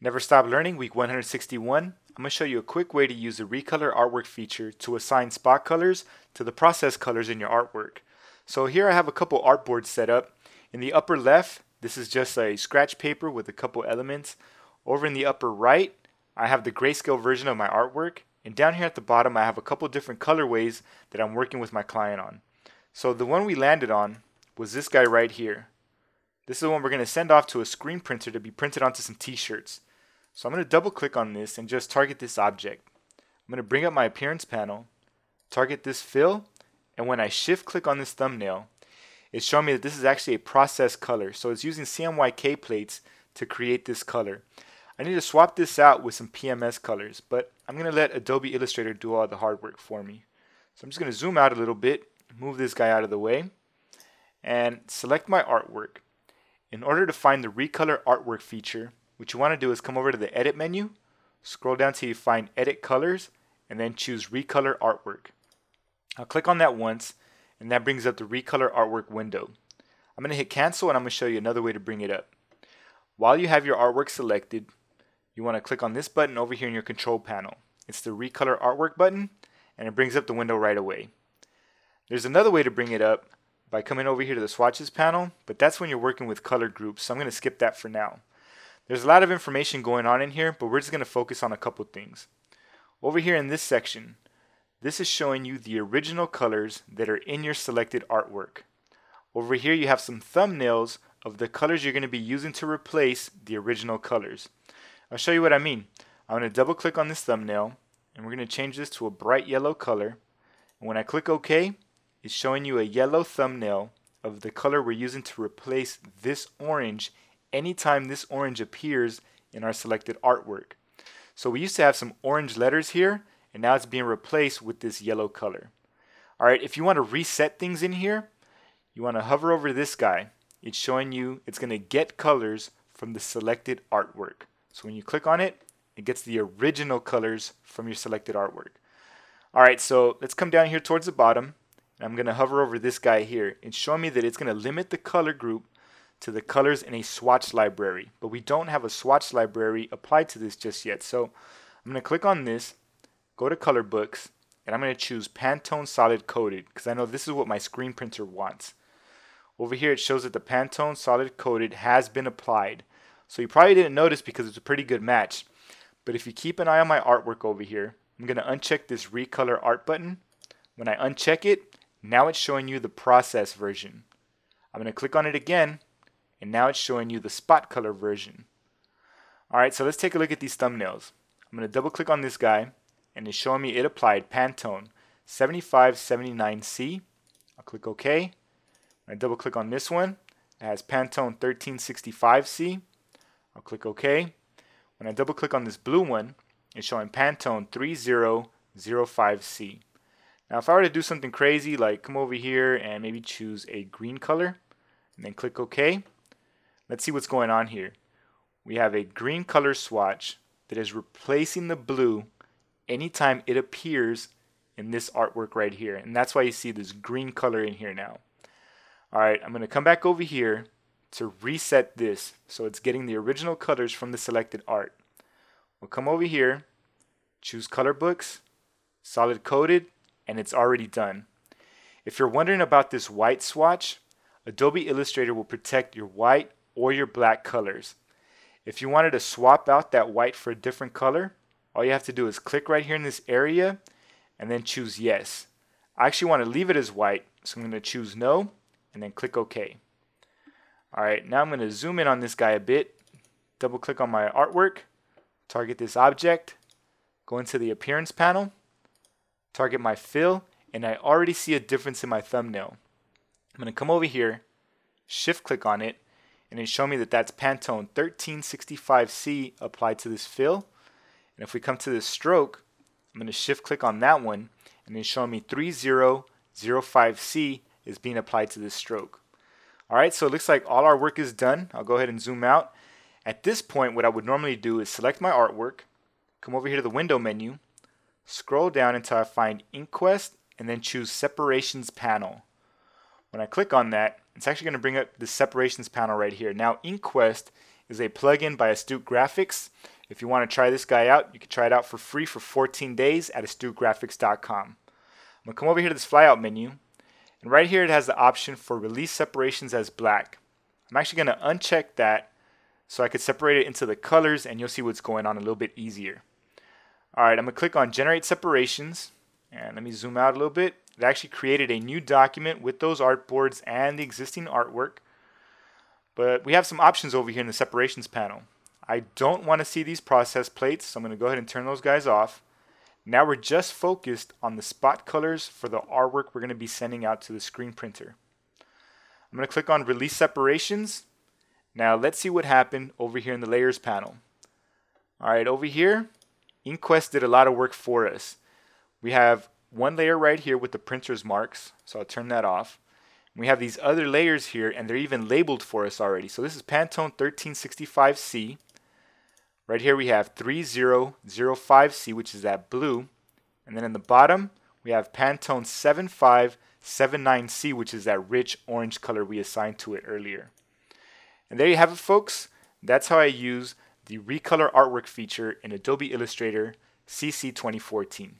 Never Stop Learning, week 161. I'm going to show you a quick way to use the Recolor Artwork feature to assign spot colors to the process colors in your artwork. So here I have a couple artboards set up. In the upper left, this is just a scratch paper with a couple elements. Over in the upper right, I have the grayscale version of my artwork. And down here at the bottom, I have a couple different colorways that I'm working with my client on. So the one we landed on was this guy right here. This is the one we're going to send off to a screen printer to be printed onto some t-shirts. So I'm going to double click on this and just target this object. I'm going to bring up my appearance panel, target this fill, and when I shift click on this thumbnail, it's showing me that this is actually a process color. So it's using CMYK plates to create this color. I need to swap this out with some PMS colors, but I'm going to let Adobe Illustrator do all the hard work for me. So I'm just going to zoom out a little bit, move this guy out of the way, and select my artwork. In order to find the Recolor Artwork feature, what you want to do is come over to the Edit menu, scroll down till you find Edit Colors, and then choose Recolor Artwork. I'll click on that once, and that brings up the Recolor Artwork window. I'm going to hit Cancel, and I'm going to show you another way to bring it up. While you have your artwork selected, you want to click on this button over here in your control panel. It's the Recolor Artwork button, and it brings up the window right away. There's another way to bring it up by coming over here to the swatches panel, but that's when you're working with color groups, so I'm going to skip that for now. There's a lot of information going on in here, but we're just going to focus on a couple things. Over here in this section, this is showing you the original colors that are in your selected artwork. Over here you have some thumbnails of the colors you're going to be using to replace the original colors. I'll show you what I mean. I'm going to double click on this thumbnail and we're going to change this to a bright yellow color. And when I click OK, it's showing you a yellow thumbnail of the color we're using to replace this orange anytime this orange appears in our selected artwork. So we used to have some orange letters here, and now it's being replaced with this yellow color. Alright, if you want to reset things in here, you want to hover over this guy. It's showing you, it's going to get colors from the selected artwork. So when you click on it, it gets the original colors from your selected artwork. Alright, so let's come down here towards the bottom. And I'm going to hover over this guy here. It's showing me that it's going to limit the color group to the colors in a swatch library. But we don't have a swatch library applied to this just yet. So I'm going to click on this, go to color books, and I'm going to choose Pantone Solid Coated because I know this is what my screen printer wants. Over here it shows that the Pantone Solid Coated has been applied. So you probably didn't notice because it's a pretty good match. But if you keep an eye on my artwork over here, I'm going to uncheck this Recolor Art button. When I uncheck it, now it's showing you the process version. I'm going to click on it again and now it's showing you the spot color version. Alright, so let's take a look at these thumbnails. I'm going to double click on this guy and it's showing me it applied Pantone 7579C. I'll click OK. I double click on this one, it has Pantone 1365C. I'll click OK. When I double click on this blue one, it's showing Pantone 3005C. Now if I were to do something crazy like come over here and maybe choose a green color and then click OK, Let's see what's going on here. We have a green color swatch that is replacing the blue anytime it appears in this artwork right here. And that's why you see this green color in here now. All right, I'm going to come back over here to reset this so it's getting the original colors from the selected art. We'll come over here, choose color books, solid coated, and it's already done. If you're wondering about this white swatch, Adobe Illustrator will protect your white or your black colors. If you wanted to swap out that white for a different color, all you have to do is click right here in this area and then choose yes. I actually want to leave it as white, so I'm going to choose no and then click OK. Alright, now I'm going to zoom in on this guy a bit, double click on my artwork, target this object, go into the appearance panel, target my fill, and I already see a difference in my thumbnail. I'm going to come over here, shift click on it, and it showed me that that's Pantone 1365C applied to this fill. And if we come to this stroke, I'm going to shift click on that one and it's showing me 3005C is being applied to this stroke. Alright, so it looks like all our work is done. I'll go ahead and zoom out. At this point, what I would normally do is select my artwork, come over here to the window menu, scroll down until I find InkQuest, and then choose Separations Panel. When I click on that, it's actually going to bring up the separations panel right here. Now InkQuest is a plugin by Astute Graphics. If you want to try this guy out, you can try it out for free for 14 days at astutegraphics.com. I'm going to come over here to this flyout menu, and right here it has the option for release separations as black. I'm actually going to uncheck that so I could separate it into the colors and you'll see what's going on a little bit easier. Alright, I'm going to click on generate separations and let me zoom out a little bit. It actually created a new document with those artboards and the existing artwork. But we have some options over here in the separations panel. I don't want to see these process plates, so I'm going to go ahead and turn those guys off. Now we're just focused on the spot colors for the artwork we're going to be sending out to the screen printer. I'm going to click on release separations. Now let's see what happened over here in the layers panel. Alright, over here, InkQuest did a lot of work for us. We have one layer right here with the printer's marks, so I'll turn that off. We have these other layers here, and they're even labeled for us already. So this is Pantone 1365C. Right here we have 3005C, which is that blue. And then in the bottom, we have Pantone 7579C, which is that rich orange color we assigned to it earlier. And there you have it, folks. That's how I use the Recolor Artwork feature in Adobe Illustrator CC 2014.